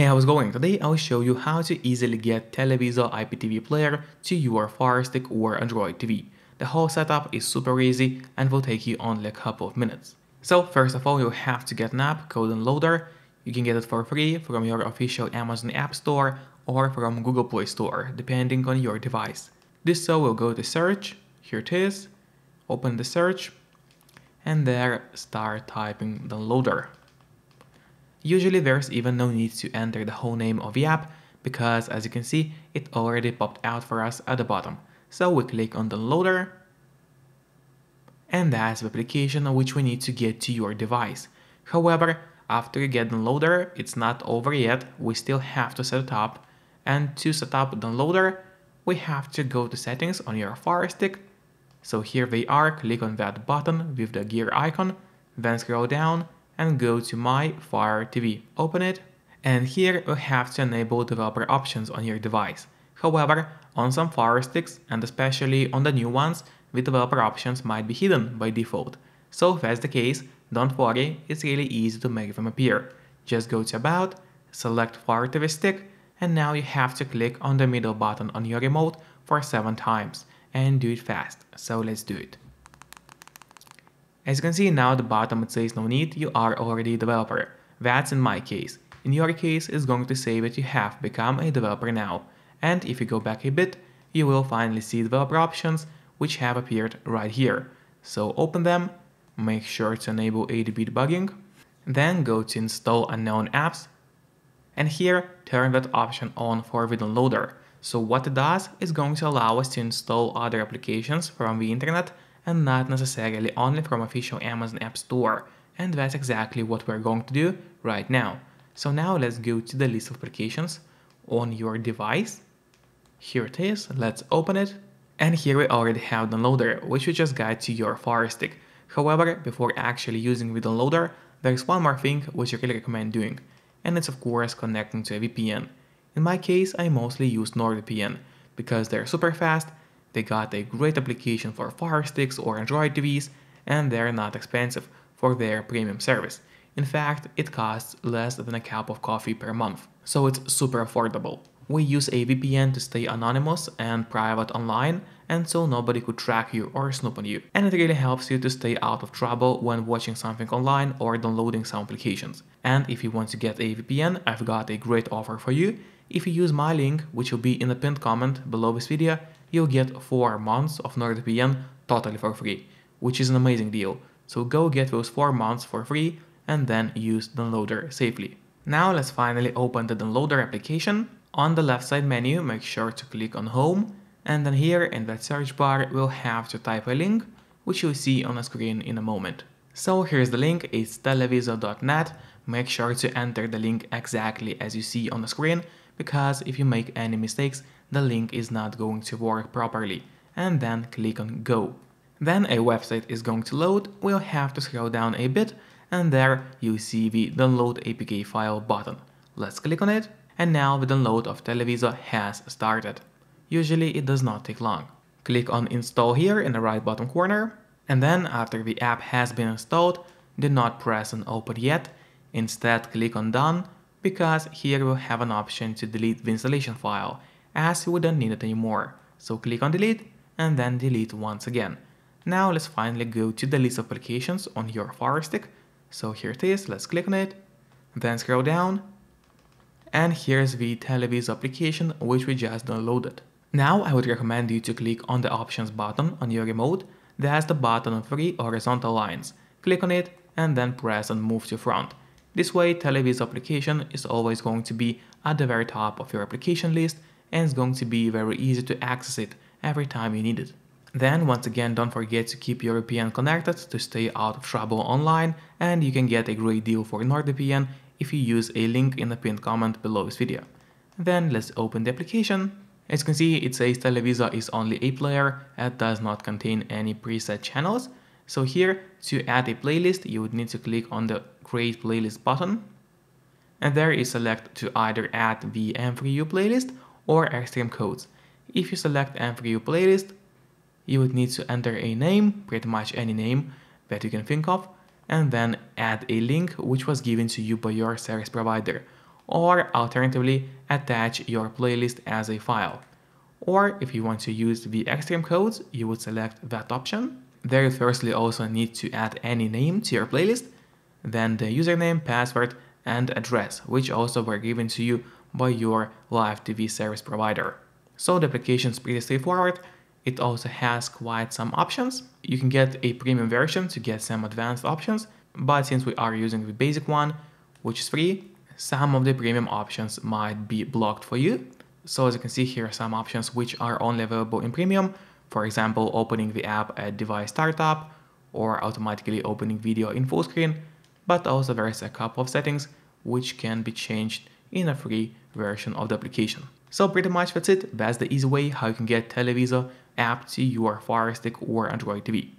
Hey, how's it going? Today I'll show you how to easily get Televizo IPTV player to your Fire Stick or Android TV. The whole setup is super easy and will take you only a couple of minutes. So first of all, you have to get an app called Loader. You can get it for free from your official Amazon App Store or from Google Play Store, depending on your device. This so will go to search, here it is, open the search, and there start typing Downloader. Usually there's even no need to enter the whole name of the app because as you can see it already popped out for us at the bottom. So we click on the loader and that's the application which we need to get to your device. However, after you get the loader, it's not over yet, we still have to set it up and to set up the loader, we have to go to settings on your Fire Stick. So here they are, click on that button with the gear icon, then scroll down and go to My Fire TV. Open it and here you have to enable developer options on your device. However, on some Fire Sticks and especially on the new ones, the developer options might be hidden by default. So if that's the case, don't worry, it's really easy to make them appear. Just go to About, select Fire TV Stick, and now you have to click on the middle button on your remote for 7 times and do it fast, so let's do it. As you can see now at the bottom it says no need, you are already a developer. That's in my case. In your case it's going to say that you have become a developer now. And if you go back a bit, you will finally see developer options which have appeared right here. So open them, make sure to enable ADB debugging, then go to install unknown apps, and here turn that option on for the downloader. So what it does is going to allow us to install other applications from the internet and not necessarily only from official Amazon App Store. And that's exactly what we're going to do right now. So now let's go to the list of applications on your device. Here it is, let's open it. And here we already have the Downloader, which we just got to your Fire Stick. However, before actually using the Downloader, there's one more thing which I really recommend doing, and it's of course connecting to a VPN. In my case, I mostly use NordVPN, because they're super fast they got a great application for Fire Sticks or Android TVs, and they're not expensive for their premium service. In fact, it costs less than a cup of coffee per month, so it's super affordable. We use a VPN to stay anonymous and private online, and so nobody could track you or snoop on you. And it really helps you to stay out of trouble when watching something online or downloading some applications. And if you want to get a VPN, I've got a great offer for you. If you use my link, which will be in the pinned comment below this video, you'll get 4 months of NordVPN totally for free, which is an amazing deal. So go get those 4 months for free and then use the Downloader safely. Now let's finally open the Downloader application. On the left side menu, make sure to click on Home and then here in that search bar we'll have to type a link which you'll see on the screen in a moment. So here's the link, it's televizo.net. Make sure to enter the link exactly as you see on the screen because if you make any mistakes the link is not going to work properly and then click on go. Then a website is going to load, we'll have to scroll down a bit and there you see the download APK file button. Let's click on it and now the download of Televizo has started. Usually it does not take long. Click on install here in the right bottom corner and then after the app has been installed, do not press on open yet, instead click on done because here we'll have an option to delete the installation file as we don't need it anymore. So click on delete and then delete once again. Now let's finally go to the list of applications on your Fire Stick. So here it is, let's click on it, then scroll down, and here's the Televizo application which we just downloaded. Now I would recommend you to click on the options button on your remote, that's the button on three horizontal lines. Click on it and then press and move to front. This way Televizo application is always going to be at the very top of your application list and it's going to be very easy to access it every time you need it. Then once again don't forget to keep your VPN connected to stay out of trouble online and you can get a great deal for NordVPN if you use a link in the pinned comment below this video. Then let's open the application. As you can see it says Televizo is only a player and does not contain any preset channels. So here to add a playlist you would need to click on the create playlist button and there you select to either add the M3U playlist or Xtream Codes. If you select M3U playlist, you would need to enter a name, pretty much any name that you can think of, and then add a link which was given to you by your service provider. or alternatively attach your playlist as a file. Or if you want to use the Xtream Codes, you would select that option. There you firstly also need to add any name to your playlist, then the username, password, and address, which also were given to you by your live TV service provider. So the application is pretty straightforward. It also has quite some options. You can get a premium version to get some advanced options, but since we are using the basic one, which is free, some of the premium options might be blocked for you. So as you can see here are some options which are only available in premium. For example, opening the app at device startup or automatically opening video in full screen. But also there is a couple of settings which can be changed in a free version of the application. So pretty much that's it. That's the easy way how you can get Televizo app to your Fire Stick or Android TV.